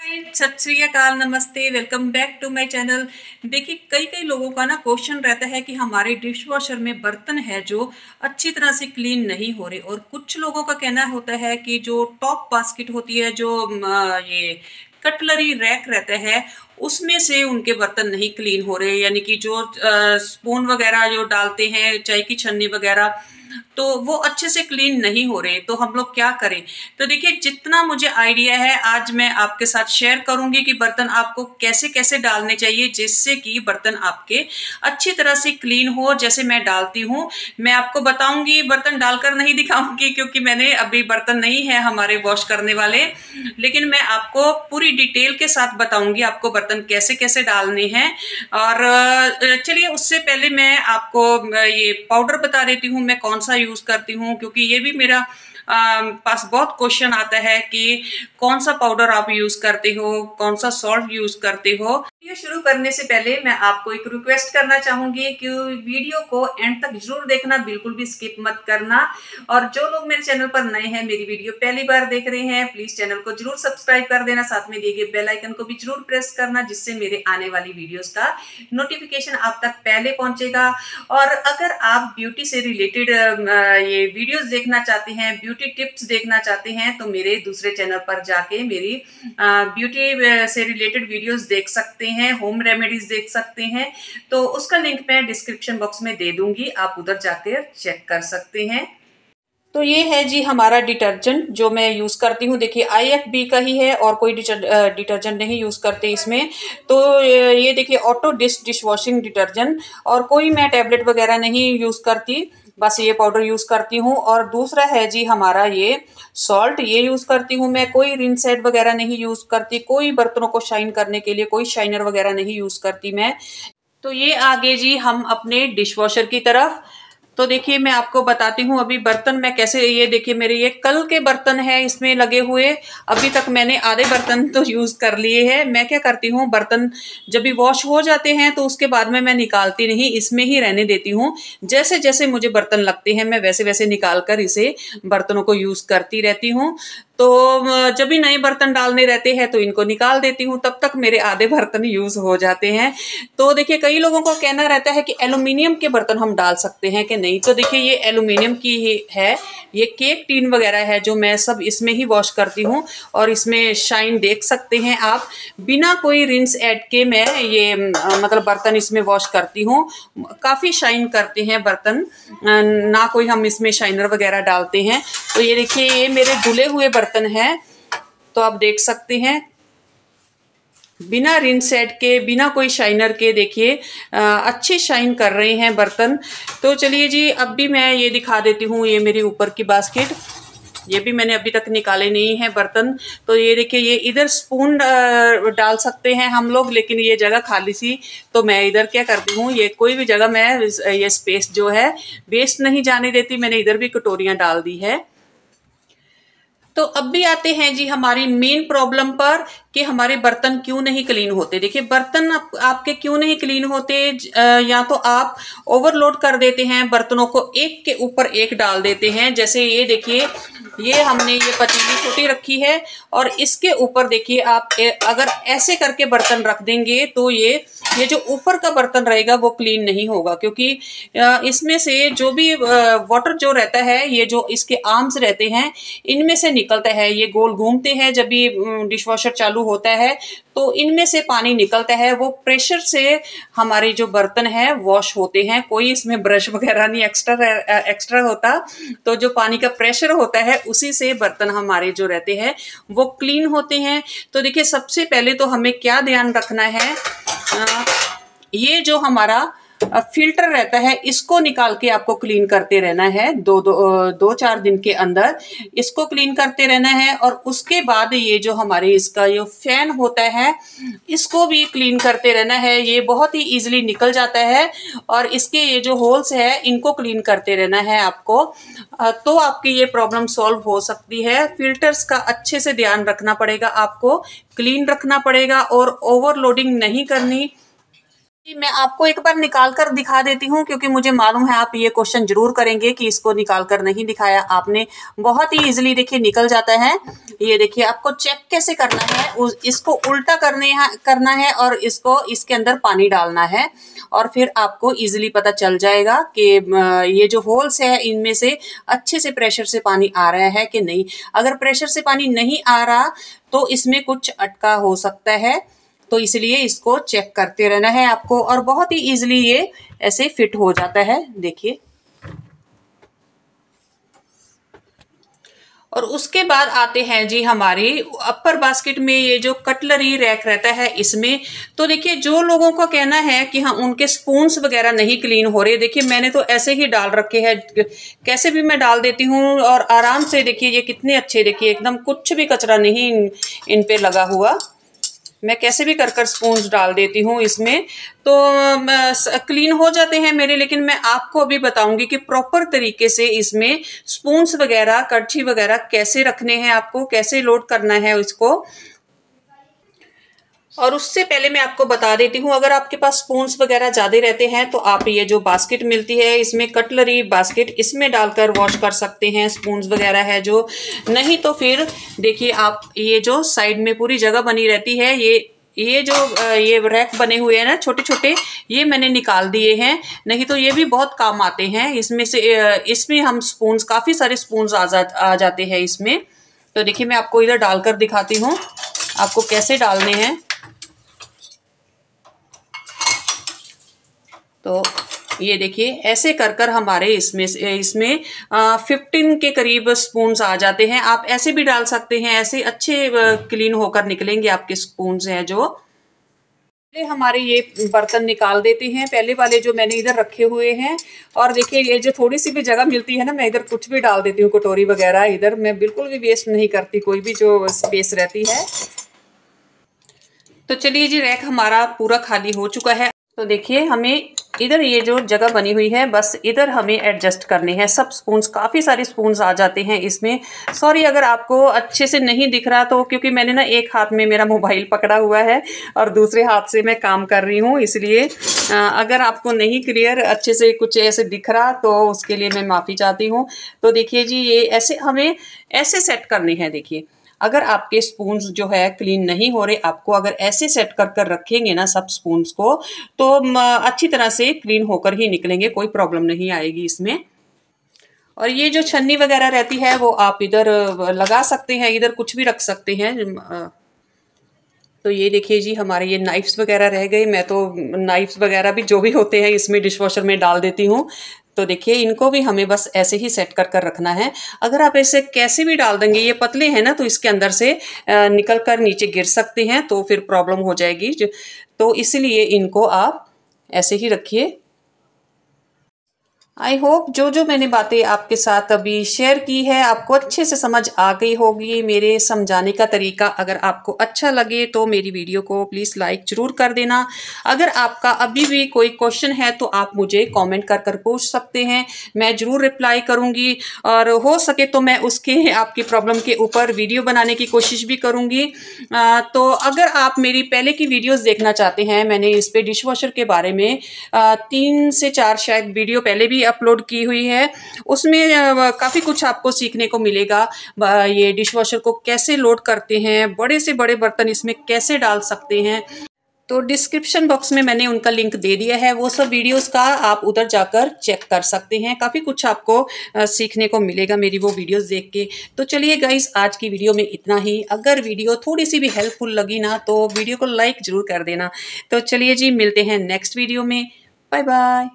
सत श्रीकाल नमस्ते welcome back to my channel देखिए कई कई लोगों का ना क्वेश्चन रहता है कि हमारे डिश वॉशर में बर्तन है जो अच्छी तरह से क्लीन नहीं हो रहे। और कुछ लोगों का कहना होता है कि जो टॉप बास्केट होती है, जो ये कटलरी रैक रहता है, उसमें से उनके बर्तन नहीं क्लीन हो रहे। यानी कि जो स्पून वगैरह जो डालते हैं, चाय की छन्नी वगैरह तो वो अच्छे से क्लीन नहीं हो रहे तो हम लोग क्या करें? तो देखिए, जितना मुझे आइडिया है, आज मैं आपके साथ शेयर करूँगी कि बर्तन आपको कैसे कैसे डालने चाहिए, जिससे कि बर्तन आपके अच्छी तरह से क्लीन हो। जैसे मैं डालती हूँ, मैं आपको बताऊँगी, बर्तन डालकर नहीं दिखाऊँगी, क्योंकि मैंने अभी बर्तन नहीं है हमारे वॉश करने वाले। लेकिन मैं आपको पूरी डिटेल के साथ बताऊँगी, आपको बर्तन कैसे कैसे डालने हैं। और चलिए, उससे पहले मैं आपको ये पाउडर बता देती हूँ, मैं कौन सा यूज़ करती हूँ क्योंकि ये भी मेरा पास बहुत क्वेश्चन आता है कि कौन सा पाउडर आप यूज़ करते हो, कौन सा सॉल्ट यूज़ करते हो? वीडियो शुरू करने से पहले मैं आपको एक रिक्वेस्ट करना चाहूँगी कि वीडियो को एंड तक ज़रूर देखना, बिल्कुल भी स्किप मत करना। और जो लोग मेरे चैनल पर नए हैं, मेरी वीडियो पहली बार देख रहे हैं प्लीज़ चैनल को ज़रूर सब्सक्राइब कर देना। साथ में दिए गए बेल आइकन को भी ज़रूर प्रेस करना, जिससे मेरे आने वाली वीडियोस का नोटिफिकेशन आप तक पहले पहुंचेगा। और अगर आप ब्यूटी से रिलेटेड ये वीडियोज़ देखना चाहते हैं ब्यूटी टिप्स देखना चाहते हैं तो मेरे दूसरे चैनल पर जाके मेरी ब्यूटी से रिलेटेड वीडियोस देख सकते हैं होम रेमेडीज देख सकते हैं। तो उसका लिंक मैं डिस्क्रिप्शन बॉक्स में दे दूँगी, आप उधर जाकर चेक कर सकते हैं। तो ये है जी हमारा डिटर्जेंट जो मैं यूज़ करती हूँ। देखिए आई एफ़ बी का ही है और कोई डिटर्जेंट नहीं यूज़ करते इसमें। तो ये देखिए auto dish dish washing detergent और कोई मैं टैबलेट वगैरह नहीं यूज़ करती। बस ये पाउडर यूज़ करती हूँ। और दूसरा है जी हमारा ये सॉल्ट ये यूज़ करती हूँ मैं। कोई रिन सेट वगैरह नहीं यूज़ करती। कोई बर्तनों को शाइन करने के लिए कोई शाइनर वगैरह नहीं यूज़ करती मैं। तो ये आगे जी हम अपने डिश वॉशर की तरफ़ तो देखिए, मैं आपको बताती हूँ अभी बर्तन मैं कैसे, ये देखिए मेरे, ये कल के बर्तन है, इसमें लगे हुए। अभी तक मैंने आधे बर्तन तो यूज़ कर लिए हैं। मैं क्या करती हूँ, बर्तन जब भी वॉश हो जाते हैं तो उसके बाद में मैं निकालती नहीं, इसमें ही रहने देती हूँ। जैसे जैसे मुझे बर्तन लगते हैं, मैं वैसे वैसे निकाल कर इसे बर्तनों को यूज़ करती रहती हूँ। तो जब भी नए बर्तन डालने रहते हैं तो इनको निकाल देती हूँ। तब तक मेरे आधे बर्तन यूज़ हो जाते हैं। तो देखिए, कई लोगों का कहना रहता है कि एलुमिनियम के बर्तन हम डाल सकते हैं कि नहीं? तो देखिए, ये एलुमिनियम की ही है। ये केक टीन वगैरह है, जो मैं सब इसमें ही वॉश करती हूँ और इसमें शाइन देख सकते हैं आप। बिना कोई रिंस ऐड के मैं ये मतलब बर्तन इसमें वॉश करती हूँ। काफ़ी शाइन करते हैं बर्तन। ना कोई हम इसमें शाइनर वगैरह डालते हैं। तो ये देखिए, ये मेरे धुले हुए बर्तन बर्तन है तो आप देख सकते हैं। बिना रिन सेट के, बिना कोई शाइनर के देखिए अच्छे शाइन कर रहे हैं बर्तन। तो चलिए जी, अब भी मैं ये दिखा देती हूँ ये मेरी ऊपर की बास्केट। ये भी मैंने अभी तक निकाले नहीं है बर्तन। तो ये देखिए, ये इधर स्पून डाल सकते हैं हम लोग, लेकिन ये जगह खाली सी। तो मैं इधर क्या करती हूँ, ये कोई भी जगह मैं, ये स्पेस जो है वेस्ट नहीं जाने देती। मैंने इधर भी कटोरियाँ डाल दी है। तो अब भी आते हैं जी हमारी मेन प्रॉब्लम पर कि हमारे बर्तन क्यों नहीं क्लीन होते। देखिए बर्तन आप, आपके क्यों नहीं क्लीन होते? या तो आप ओवरलोड कर देते हैं बर्तनों को एक के ऊपर एक डाल देते हैं। जैसे ये देखिए ये हमने ये पतीली छोटी रखी है और इसके ऊपर देखिए आप अगर ऐसे करके बर्तन रख देंगे तो ये ये जो ऊपर का बर्तन रहेगा वो क्लीन नहीं होगा। क्योंकि इसमें से जो भी वाटर जो रहता है ये जो इसके आर्म्स रहते हैं इनमें से निकलता है ये गोल घूमते हैं जब भी डिश वॉशर चालू होता है तो इनमें से पानी निकलता है। वो प्रेशर से हमारे जो बर्तन है वॉश होते हैं। कोई इसमें ब्रश वगैरह नहीं एक्स्ट्रा एक्स्ट्रा होता। तो जो पानी का प्रेशर होता है उसी से बर्तन हमारे जो रहते हैं वो क्लीन होते हैं। तो देखिए सबसे पहले तो हमें क्या ध्यान रखना है? आ, ये जो हमारा फ़िल्टर रहता है, इसको निकाल के आपको क्लीन करते रहना है, दो दो दो, चार दिन के अंदर। इसको क्लीन करते रहना है और उसके बाद ये जो हमारे इसका जो फ़ैन होता है, इसको भी क्लीन करते रहना है। ये बहुत ही इजीली निकल जाता है और इसके ये जो होल्स है, इनको क्लीन करते रहना है आपको। तो आपकी ये प्रॉब्लम सॉल्व हो सकती है। फिल्टर्स का अच्छे से ध्यान रखना पड़ेगा आपको क्लीन रखना पड़ेगा और ओवरलोडिंग नहीं करनी। मैं आपको एक बार निकाल कर दिखा देती हूँ, क्योंकि मुझे मालूम है आप ये क्वेश्चन ज़रूर करेंगे कि इसको निकाल कर नहीं दिखाया आपने। बहुत ही इजीली देखिए निकल जाता है। ये देखिए, आपको चेक कैसे करना है इसको उल्टा करने करना है और इसको इसके अंदर पानी डालना है। और फिर आपको इजीली पता चल जाएगा कि ये जो होल्स है, इनमें से अच्छे से प्रेशर से पानी आ रहा है कि नहीं। अगर प्रेशर से पानी नहीं आ रहा तो इसमें कुछ अटका हो सकता है। तो इसलिए इसको चेक करते रहना है आपको और बहुत ही ईजिली ये ऐसे फिट हो जाता है। देखिए। और उसके बाद आते हैं जी हमारी अपर बास्केट में ये जो कटलरी रैक रहता है इसमें। तो देखिए, जो लोगों का कहना है कि हाँ उनके स्पून्स वगैरह नहीं क्लीन हो रहे, देखिए, मैंने तो ऐसे ही डाल रखे हैं। कैसे भी मैं डाल देती हूँ और आराम से देखिए, ये कितने अच्छे, देखिए, एकदम कुछ भी कचरा नहीं इन पे लगा हुआ। मैं कैसे भी कर कर स्पून्स डाल देती हूँ इसमें। तो क्लीन हो जाते हैं मेरे, लेकिन मैं आपको अभी बताऊँगी कि प्रॉपर तरीके से इसमें स्पून्स वगैरह, कड़छी वगैरह कैसे रखने हैं आपको, कैसे लोड करना है उसको और उससे पहले मैं आपको बता देती हूँ, अगर आपके पास स्पून्स वगैरह ज़्यादा रहते हैं तो आप ये जो बास्केट मिलती है, इसमें कटलरी बास्केट इसमें डालकर वॉश कर सकते हैं स्पून्स वगैरह है जो। नहीं तो फिर देखिए, आप ये जो साइड में पूरी जगह बनी रहती है, ये ये जो ये रैक बने हुए हैं ना छोटे छोटे ये मैंने निकाल दिए हैं। नहीं तो ये भी बहुत काम आते हैं। इसमें से इसमें हम स्पून्स काफ़ी सारे स्पून्स आ जा, आ जाते हैं इसमें। तो देखिए, मैं आपको इधर डालकर दिखाती हूँ, आपको कैसे डालने हैं। तो ये देखिए, ऐसे कर कर हमारे इसमें इसमें फिफ्टीन के करीब स्पून्स आ जाते हैं। आप ऐसे भी डाल सकते हैं, ऐसे अच्छे क्लीन होकर निकलेंगे आपके स्पून्स हैं जो। पहले हमारे ये बर्तन निकाल देते हैं। पहले वाले जो मैंने इधर रखे हुए हैं, और देखिए, ये जो थोड़ी सी भी जगह मिलती है ना, मैं इधर कुछ भी डाल देती हूँ, कटोरी वगैरह इधर। मैं बिल्कुल भी वेस्ट नहीं करती, कोई भी जो स्पेस रहती है। तो चलिए जी रैक हमारा पूरा खाली हो चुका है। तो देखिए, हमें इधर ये जो जगह बनी हुई है, बस इधर हमें एडजस्ट करने हैं। सब स्पून्स काफ़ी सारे स्पून्स आ जाते हैं इसमें। सॉरी अगर आपको अच्छे से नहीं दिख रहा तो क्योंकि मैंने ना एक हाथ में मेरा मोबाइल पकड़ा हुआ है और दूसरे हाथ से मैं काम कर रही हूँ, इसलिए अगर आपको नहीं क्लियर अच्छे से कुछ ऐसे दिख रहा तो उसके लिए मैं माफ़ी चाहती हूँ। तो देखिए जी, ये ऐसे हमें ऐसे सेट करने हैं, देखिए। अगर आपके स्पून्स जो है क्लीन नहीं हो रहे, आपको अगर ऐसे सेट कर कर रखेंगे ना सब स्पून्स को तो अच्छी तरह से क्लीन होकर ही निकलेंगे, कोई प्रॉब्लम नहीं आएगी इसमें। और ये जो छन्नी वगैरह रहती है, वो आप इधर लगा सकते हैं, इधर कुछ भी रख सकते हैं। तो ये देखिए जी, हमारे ये नाइफ्स वगैरह रह गए। मैं तो नाइफ्स वगैरह भी जो भी होते हैं, इसमें डिशवॉशर में डाल देती हूँ। तो देखिए, इनको भी हमें बस ऐसे ही सेट कर कर रखना है। अगर आप ऐसे कैसे भी डाल देंगे, ये पतले हैं ना तो इसके अंदर से निकल कर नीचे गिर सकते हैं तो फिर प्रॉब्लम हो जाएगी। तो इसलिए इनको आप ऐसे ही रखिए। आई होप जो जो मैंने बातें आपके साथ अभी शेयर की है, आपको अच्छे से समझ आ गई होगी। मेरे समझाने का तरीका अगर आपको अच्छा लगे तो मेरी वीडियो को प्लीज़ लाइक ज़रूर कर देना। अगर आपका अभी भी कोई क्वेश्चन है तो आप मुझे कमेंट कर कर पूछ सकते हैं। मैं ज़रूर रिप्लाई करूँगी और हो सके तो मैं उसके, आपकी प्रॉब्लम के ऊपर वीडियो बनाने की कोशिश भी करूँगी। तो अगर आप मेरी पहले की वीडियोज़ देखना चाहते हैं, मैंने इस पर डिश के बारे में तीन से चार शायद वीडियो पहले भी अपलोड की हुई है। उसमें काफ़ी कुछ आपको सीखने को मिलेगा। ये डिश वॉशर को कैसे लोड करते हैं, बड़े से बड़े बर्तन इसमें कैसे डाल सकते हैं। तो डिस्क्रिप्शन बॉक्स में मैंने उनका लिंक दे दिया है। वो सब वीडियोस का आप उधर जाकर चेक कर सकते हैं। काफ़ी कुछ आपको सीखने को मिलेगा मेरी वो वीडियोस देख के। तो चलिए गाइस आज की वीडियो में इतना ही। अगर वीडियो थोड़ी सी भी हेल्पफुल लगी ना तो वीडियो को लाइक ज़रूर कर देना। तो चलिए जी, मिलते हैं नेक्स्ट वीडियो में। Bye bye